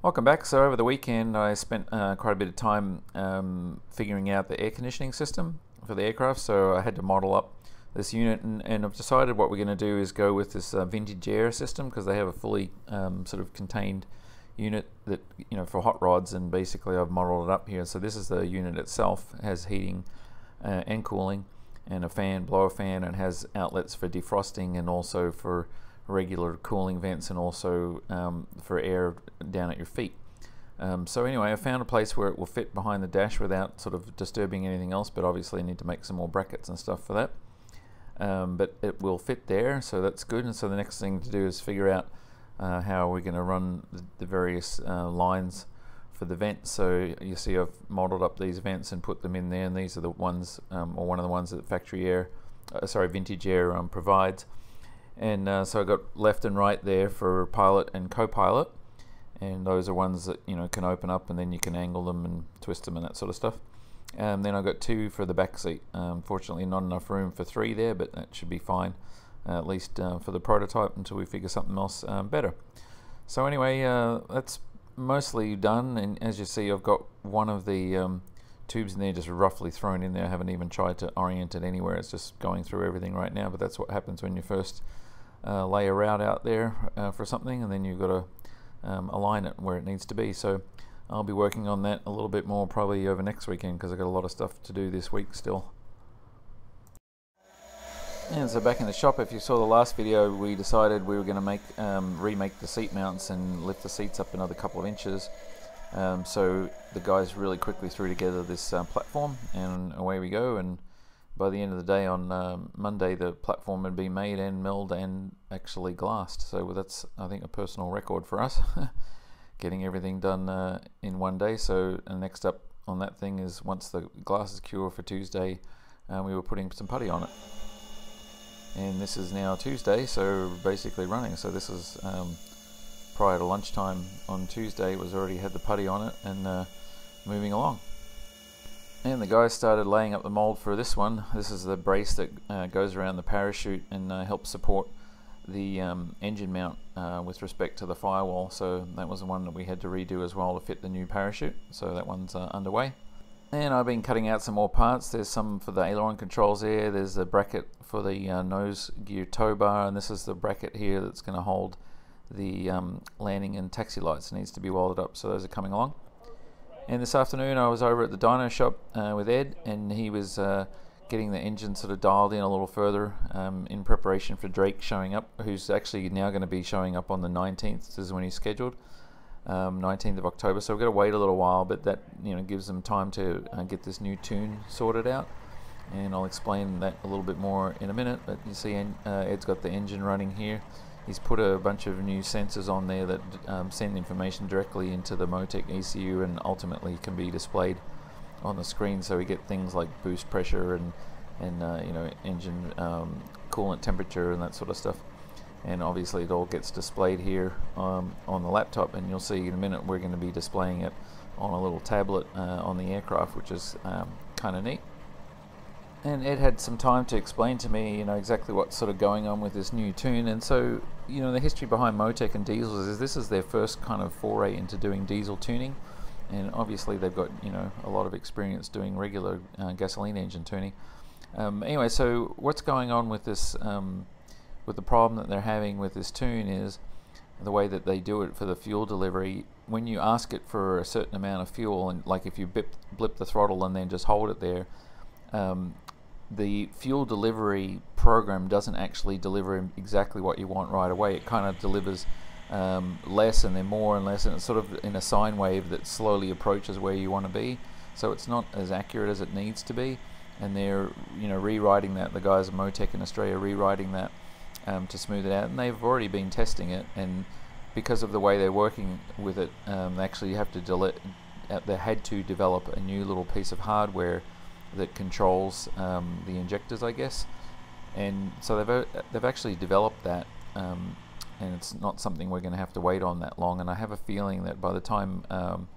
Welcome back. So over the weekend I spent uh, quite a bit of time um, figuring out the air conditioning system for the aircraft. So I had to model up this unit and, and I've decided what we're going to do is go with this uh, vintage air system because they have a fully um, sort of contained unit that you know for hot rods and basically I've modeled it up here. So this is the unit itself. It has heating uh, and cooling and a fan blower fan and has outlets for defrosting and also for regular cooling vents and also um, for air down at your feet. Um, so anyway, I found a place where it will fit behind the dash without sort of disturbing anything else, but obviously I need to make some more brackets and stuff for that. Um, but it will fit there, so that's good. And so the next thing to do is figure out uh, how we're going to run the, the various uh, lines for the vents. So you see I've modeled up these vents and put them in there, and these are the ones, um, or one of the ones that Factory Air, uh, sorry, Vintage Air um, provides and uh, so I got left and right there for pilot and co-pilot. And those are ones that you know can open up and then you can angle them and twist them and that sort of stuff. And um, then I got two for the back seat. Um, fortunately not enough room for three there but that should be fine uh, at least uh, for the prototype until we figure something else um, better. So anyway uh, that's mostly done. And as you see I've got one of the um, tubes in there just roughly thrown in there. I haven't even tried to orient it anywhere. It's just going through everything right now but that's what happens when you first uh, lay a route out there uh, for something and then you've got to um, align it where it needs to be. So I'll be working on that a little bit more probably over next weekend because I've got a lot of stuff to do this week still. And so back in the shop if you saw the last video we decided we were going to make um, remake the seat mounts and lift the seats up another couple of inches. Um, so the guys really quickly threw together this uh, platform and away we go and by the end of the day on um, Monday, the platform had been made and milled and actually glassed. So that's, I think, a personal record for us, getting everything done uh, in one day. So next up on that thing is once the glass is cured for Tuesday, uh, we were putting some putty on it. And this is now Tuesday, so basically running. So this is um, prior to lunchtime on Tuesday. It was already had the putty on it and uh, moving along. And the guys started laying up the mold for this one. This is the brace that uh, goes around the parachute and uh, helps support the um, engine mount uh, with respect to the firewall. So that was the one that we had to redo as well to fit the new parachute. So that one's uh, underway. And I've been cutting out some more parts. There's some for the aileron controls there. There's a bracket for the uh, nose gear tow bar. And this is the bracket here that's going to hold the um, landing and taxi lights. It needs to be welded up. So those are coming along. And this afternoon I was over at the dyno shop uh, with Ed and he was uh, getting the engine sort of dialed in a little further um, in preparation for Drake showing up, who's actually now going to be showing up on the 19th, this is when he's scheduled, um, 19th of October. So we've got to wait a little while, but that you know gives them time to uh, get this new tune sorted out. And I'll explain that a little bit more in a minute. But you see, uh, Ed's got the engine running here he's put a bunch of new sensors on there that um, send information directly into the Motec ECU and ultimately can be displayed on the screen. So we get things like boost pressure and and uh, you know engine um, coolant temperature and that sort of stuff. And obviously it all gets displayed here um, on the laptop. And you'll see in a minute we're going to be displaying it on a little tablet uh, on the aircraft which is um, kind of neat and Ed had some time to explain to me, you know, exactly what's sort of going on with this new tune. And so, you know, the history behind Motec and diesels is this is their first kind of foray into doing diesel tuning, and obviously they've got you know a lot of experience doing regular uh, gasoline engine tuning. Um, anyway, so what's going on with this, um, with the problem that they're having with this tune is the way that they do it for the fuel delivery. When you ask it for a certain amount of fuel, and like if you blip, blip the throttle and then just hold it there. Um, the fuel delivery program doesn't actually deliver exactly what you want right away. It kind of delivers um, less and then more and less, and it's sort of in a sine wave that slowly approaches where you want to be. So it's not as accurate as it needs to be, and they're you know rewriting that. The guys at Motec in Australia are rewriting that um, to smooth it out, and they've already been testing it. And because of the way they're working with it, um, they actually have to uh, they had to develop a new little piece of hardware that controls um, the injectors, I guess. And so they've they've actually developed that, um, and it's not something we're going to have to wait on that long. And I have a feeling that by the time um,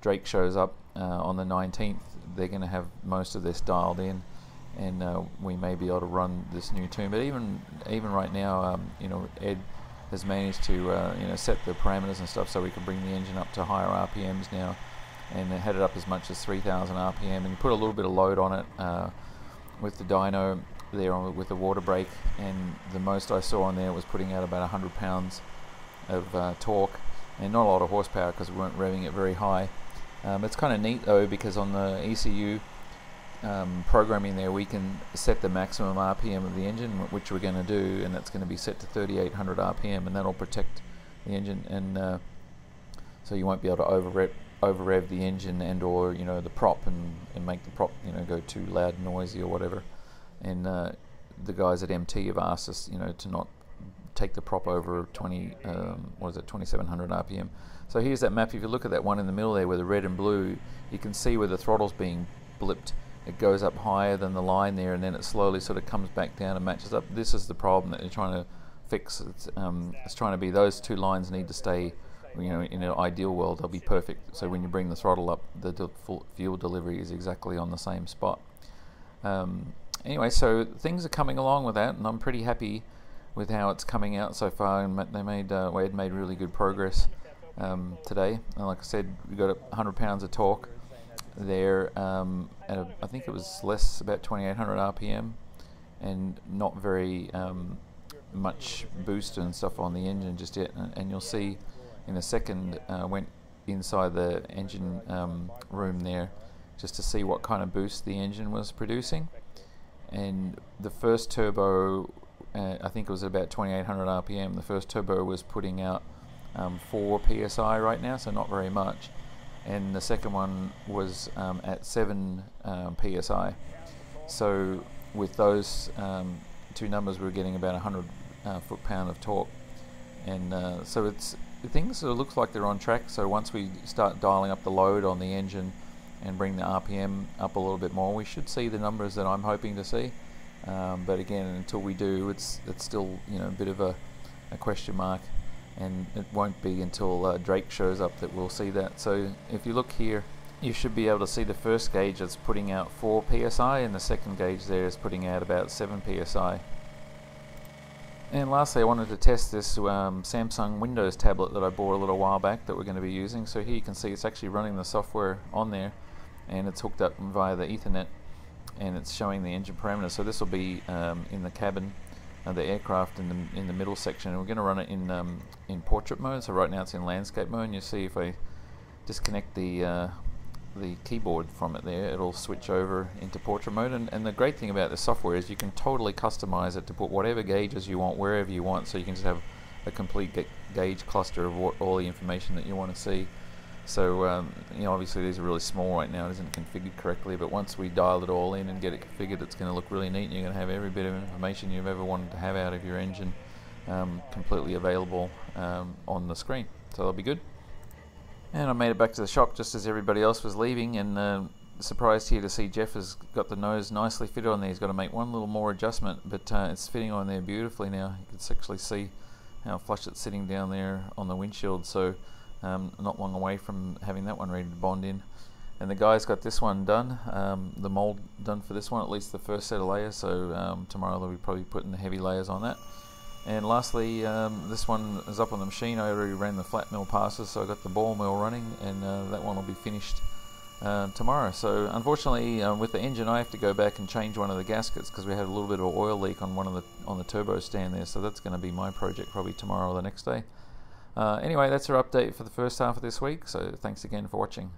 Drake shows up uh, on the 19th, they're going to have most of this dialed in, and uh, we may be able to run this new tune. But even even right now, um, you know, Ed has managed to uh, you know set the parameters and stuff so we can bring the engine up to higher RPMs now and had it up as much as 3000 RPM and you put a little bit of load on it uh, with the dyno there on, with the water brake and the most I saw on there was putting out about 100 pounds of uh, torque and not a lot of horsepower because we weren't revving it very high. Um, it's kind of neat though because on the ECU um, programming there we can set the maximum RPM of the engine which we're going to do and that's going to be set to 3800 RPM and that'll protect the engine and uh, so you won't be able to over rev, over rev the engine and or you know the prop and, and make the prop you know go too loud noisy or whatever. And uh, the guys at MT have asked us you know to not take the prop over 20 um, what is it 2700 RPM so here's that map. If you look at that one in the middle there where the red and blue you can see where the throttle's being blipped. It goes up higher than the line there and then it slowly sort of comes back down and matches up. This is the problem that you're trying to fix. It's, um, it's trying to be those two lines need to stay you know, in an ideal world, they'll be perfect. So when you bring the throttle up, the de fuel delivery is exactly on the same spot. Um, anyway, so things are coming along with that, and I'm pretty happy with how it's coming out so far. And they made uh, Wade made really good progress um, today. And like I said, we got 100 pounds of torque there. Um, at a, I think it was less, about 2,800 RPM, and not very um, much boost and stuff on the engine just yet. And, and you'll see in a second uh, went inside the engine um, room there just to see what kind of boost the engine was producing. And the first turbo uh, I think it was about 2800 rpm the first turbo was putting out um, 4 psi right now so not very much. And the second one was um, at 7 um, psi so with those um, two numbers we are getting about 100 uh, foot pound of torque. And uh, so it's things looks like they're on track. So once we start dialing up the load on the engine and bring the RPM up a little bit more, we should see the numbers that I'm hoping to see. Um, but again, until we do, it's it's still you know a bit of a, a question mark, and it won't be until uh, Drake shows up that we'll see that. So if you look here, you should be able to see the first gauge that's putting out 4 psi, and the second gauge there is putting out about 7 psi. And lastly, I wanted to test this um, Samsung Windows tablet that I bought a little while back that we're going to be using. So here you can see it's actually running the software on there and it's hooked up via the Ethernet and it's showing the engine parameters. So this will be um, in the cabin of the aircraft in the in the middle section. And we're going to run it in um, in portrait mode. So right now it's in landscape mode. And you see if I disconnect the uh, the keyboard from it there, it'll switch over into portrait mode. And, and the great thing about the software is you can totally customize it to put whatever gauges you want wherever you want. So you can just have a complete ga gauge cluster of what, all the information that you want to see. So, um, you know, obviously these are really small right now, it isn't configured correctly, but once we dial it all in and get it configured, it's going to look really neat and you're going to have every bit of information you've ever wanted to have out of your engine um, completely available um, on the screen. So that'll be good. And I made it back to the shop just as everybody else was leaving and uh, surprised here to see Jeff has got the nose nicely fitted on there. He's got to make one little more adjustment, but uh, it's fitting on there beautifully now. You can actually see how flush it's sitting down there on the windshield, so um, not long away from having that one ready to bond in. And the guy's got this one done, um, the mold done for this one, at least the first set of layers, so um, tomorrow they'll be probably putting the heavy layers on that. And lastly, um, this one is up on the machine. I already ran the flat mill passes, so I got the ball mill running, and uh, that one will be finished uh, tomorrow. So unfortunately, uh, with the engine, I have to go back and change one of the gaskets because we had a little bit of oil leak on one of the on the turbo stand there. So that's going to be my project probably tomorrow or the next day. Uh, anyway, that's our update for the first half of this week. So thanks again for watching.